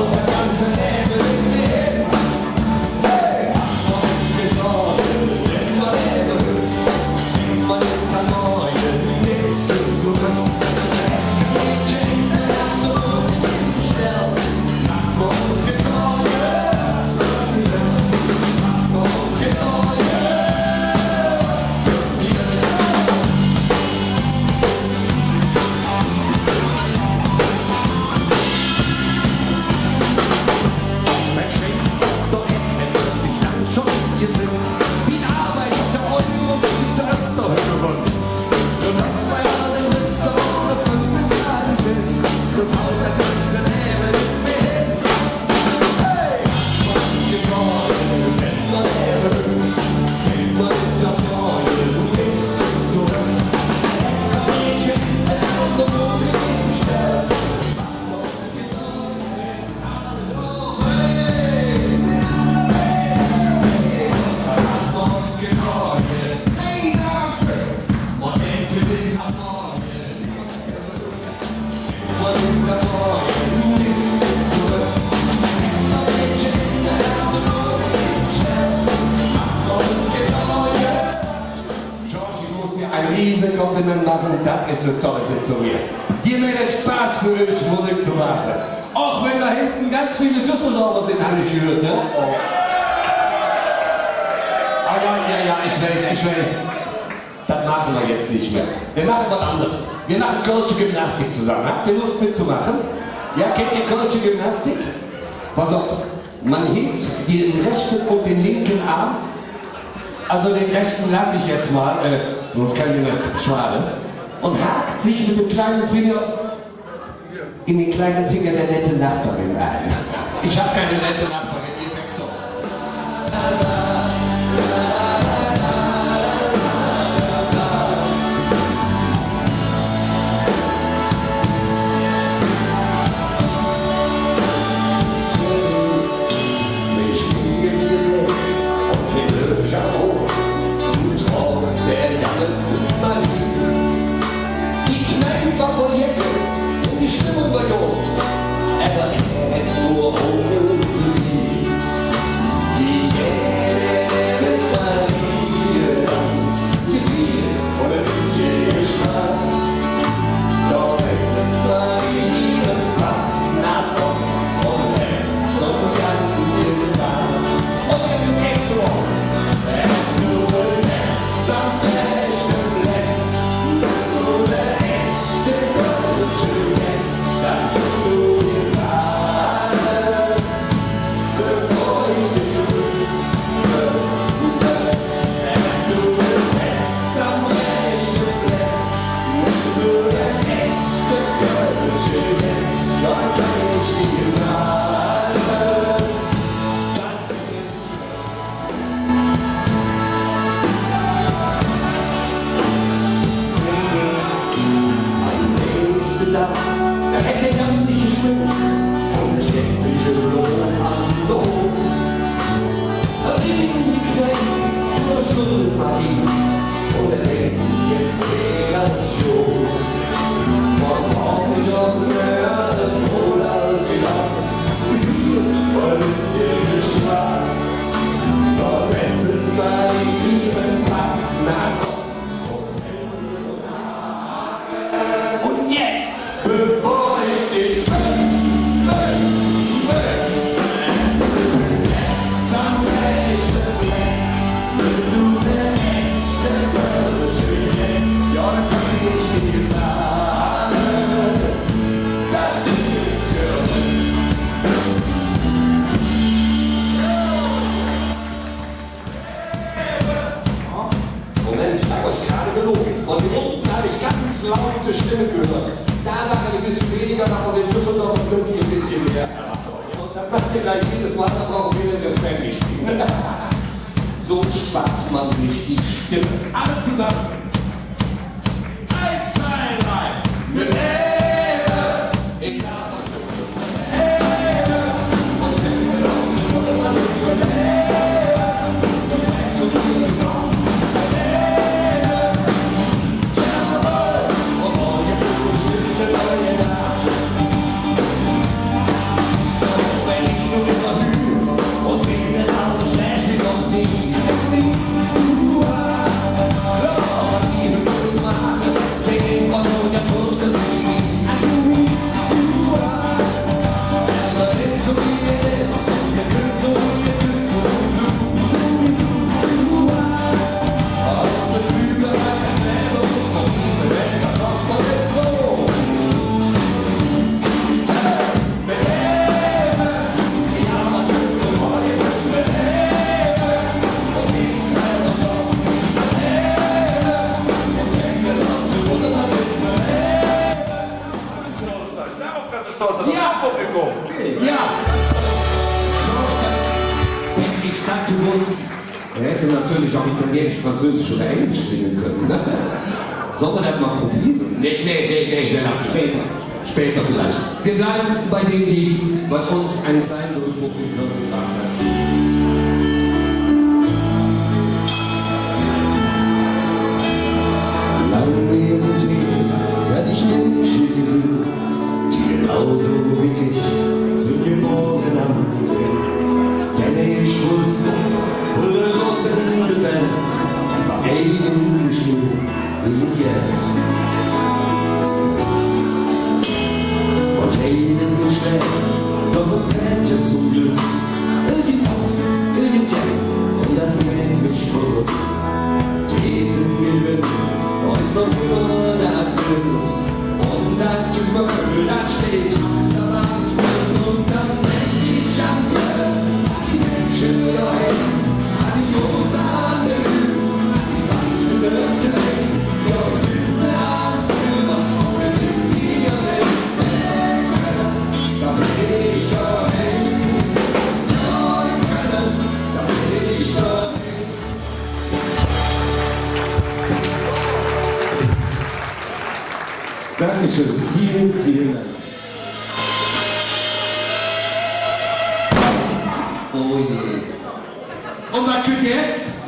Oh, Kompliment machen, das ist eine tolle Sitzung hier. Hier wird es Spaß für euch, Musik zu machen. Auch wenn da hinten ganz viele Düsseldorfer sind, habe ich gehört, ne? Oh. Ah ja, ja, ja, ich weiß, ich weiß. Das machen wir jetzt nicht mehr. Wir machen was anderes. Wir machen Kölsche Gymnastik zusammen. Habt ihr Lust mitzumachen? Ja, kennt ihr Kölsche Gymnastik? Pass auf, man hebt den rechten und den linken Arm also den rechten lasse ich jetzt mal, äh, sonst kann ich nicht, schade. Und hakt sich mit dem kleinen Finger in den kleinen Finger der netten Nachbarin ein. Ich habe keine nette Nachbarin, ihr merkt doch. love. habe euch gerade gelogen. Von hier unten habe ich ganz laute Stimmen gehört. Da war ein bisschen weniger, da von den Düsseldorfer Klumpen ein bisschen mehr. Und dann macht ihr gleich jedes Mal, da brauchen wir den Refrain So spart man sich die Stimme. Alle zusammen. natürlich auch Italienisch, Französisch oder Englisch singen können. Ne? Sollen wir das mal probieren? Nee, nee, nee, nee, wir lassen später. Später vielleicht. Wir bleiben bei dem Lied, was uns einen kleinen Durchbruch in Köln macht. Dankeschön. Vielen, vielen Dank. Oh je. Und was tut ihr jetzt?